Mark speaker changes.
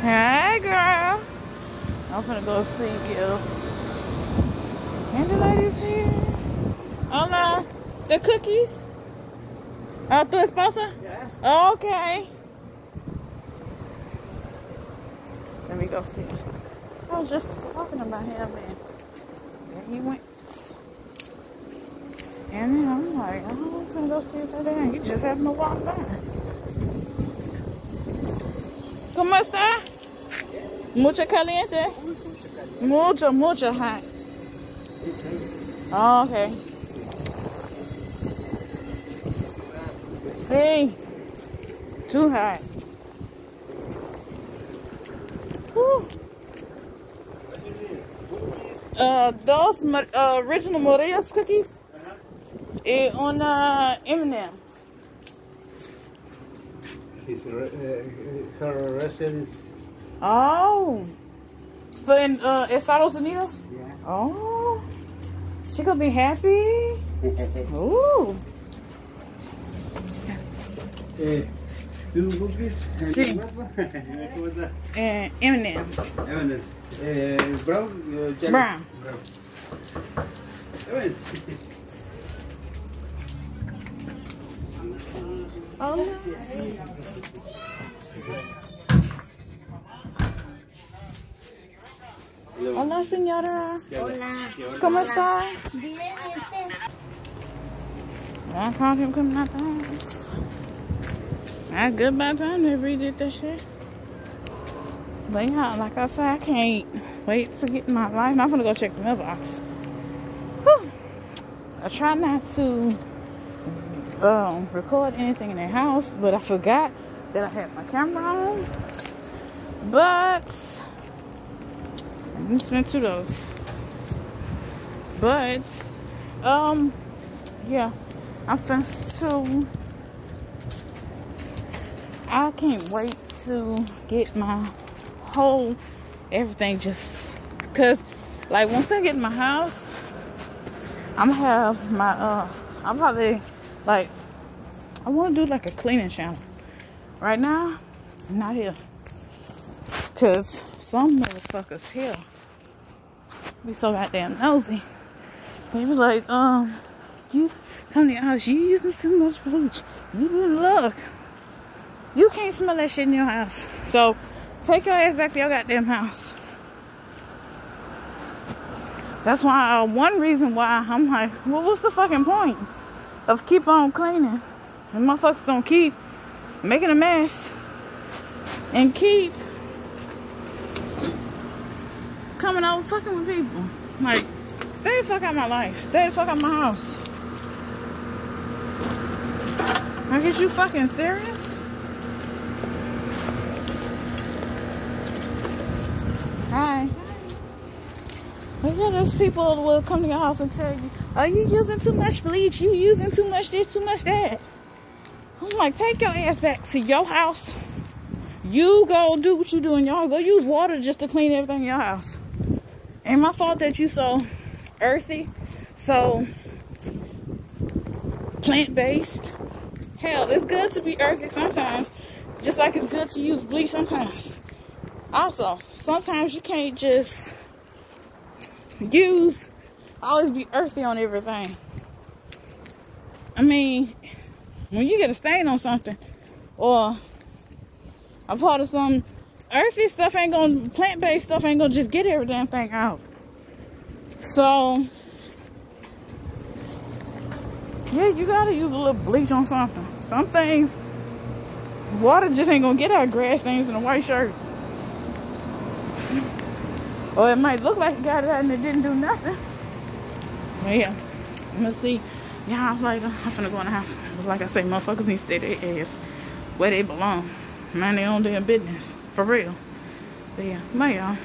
Speaker 1: Hey, girl. I'm gonna go see you. Candy lady's here. Oh, Hola. The cookies? Oh, tu esposa?
Speaker 2: Yeah.
Speaker 1: Okay. Let me go see. I was just talking about him and there he went. And then I'm like, oh, I'm gonna go see if they're there. You just happened to walk by. ¿Cómo está? Mucho caliente? Mucho, mucho hot. Oh, okay. Hey, too hot. Uh, those uh, original Morella's cookies eh, on uh, M&M's.
Speaker 2: His, uh, her residence.
Speaker 1: Oh, for in uh, Estados Unidos.
Speaker 2: Yeah.
Speaker 1: Oh, she gonna be happy. Ooh.
Speaker 2: Eh, ¿Tú cookies?
Speaker 1: Sí.
Speaker 2: ¿Cómo está?
Speaker 1: And M&M's.
Speaker 2: Evan, eh, brown? eh, yellow?
Speaker 1: Brown.
Speaker 2: Brown. Evan.
Speaker 1: Oh. Hola, señora.
Speaker 3: Hola.
Speaker 1: ¿Cómo está?
Speaker 3: Bien.
Speaker 1: I called him coming out the house. I good by the time they redid that shit. But yeah, like I said, I can't wait to get in my life. I'm gonna go check the mailbox. Whew. I try not to um, record anything in the house, but I forgot that I had my camera on. But didn't spend two those. But um, yeah. I'm finna to. I can't wait to get my whole everything just cause like once I get in my house, I'm gonna have my uh. I'm probably like I want to do like a cleaning channel. Right now, I'm not here cause some motherfuckers here be so goddamn nosy. They be like, um, you come to your house, you using too much bleach. You didn't look. You can't smell that shit in your house. So take your ass back to your goddamn house. That's why uh, one reason why I'm like, well, what's the fucking point of keep on cleaning? And my motherfuckers gonna keep making a mess and keep coming out fucking with people. Like, stay the fuck out of my life. Stay the fuck out of my house. Like, is you fucking serious? Hi. But yeah, those people will come to your house and tell you, are you using too much bleach? You using too much this, too much that. I'm like, take your ass back to your house. You go do what you do in your house. Go use water just to clean everything in your house. Ain't my fault that you so earthy, so plant-based. Hell, it's good to be earthy sometimes, just like it's good to use bleach sometimes. Also, sometimes you can't just use, always be earthy on everything. I mean, when you get a stain on something, or a part of some earthy stuff ain't gonna, plant-based stuff ain't gonna just get every damn thing out. So, yeah, you gotta use a little bleach on something. Some things, water just ain't gonna get out grass stains in a white shirt. Or it might look like it got it out and it didn't do nothing. But yeah, I'm gonna see y'all later. I'm finna go in the house. But like I say, motherfuckers need to stay their ass where they belong. Mind their own damn business. For real. But yeah, bye y'all.